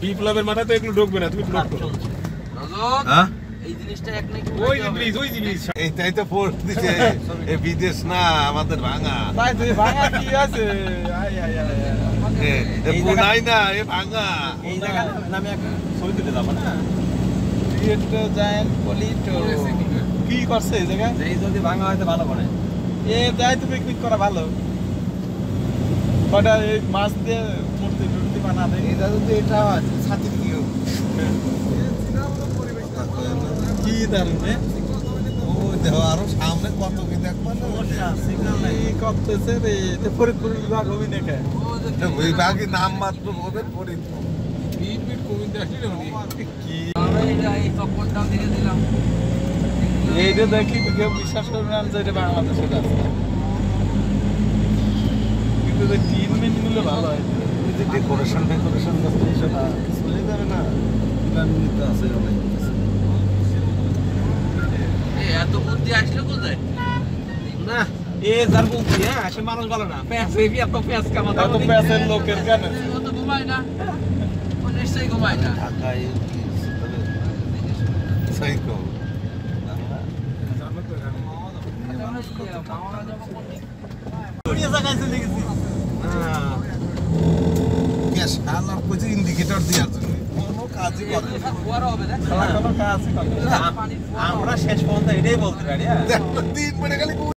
বিপ্লবের মাথায় তো এগুলো ঢুকবে না তুমি নোট করো। হ্যাঁ? এইটাই তো ফোর্স দিছে। এ বিদেশ না আমাদের ভাঙা। তাই তো ভাঙা কি আছে? না এ ভাঙা। এই জায়গা নামে এক ছবি তুলে যাব না ক্রিয়েটো জায়ান্ট পলিটো কি? করছে এই জায়গা এই যদি ভাঙা হয়তো ভালো করে। এ যাই তো পিকনিক করা ভালো। কটা এই মাছ দিয়ে মূর্তি বানাবে এটা যদি এটা ছাতি কি কি দারুণ ও দেহ আরও সামনে কত কি দেখবা করতেছে রে? এটা ফরিদপুর বিভাগ হবি না কে ওই নাম মাত্র ওদের পরিত বিট বিট কমিতে আসলে কি? আমরা এটা এই চপ্পলটাও দিয়ে দিলাম এইটা দেখি কেউ বিশ্বাস করবে না যে এটা বাংলাদেশের রাস্তা। কিন্তু তিন মিনিটগুলো ভালো হয়। ডেকোরেশন ডেকোরেশন চলে যাবে না প্ল্যান নিতে আছে অনেক এত বুদ্ধি আসলো কোথায়? না এ যার বুদ্ধি হ্যাঁ সে মানুষ ভালো না। প্যাস এই এত প্যাস কামাতে এত প্যাসের লোকের কেন? ও তো ঘুমায় না। ও নিশ্চয়ই ঘুমায় না। ঢাকায় কোনো কাজই করে না। ফুয়ারা কইছে ইন্ডিকেটর কোনো জন্য আমরা শেষ পর্যন্ত এটাই বলতে পারি হ্যাঁ। তিন মিনিট খালি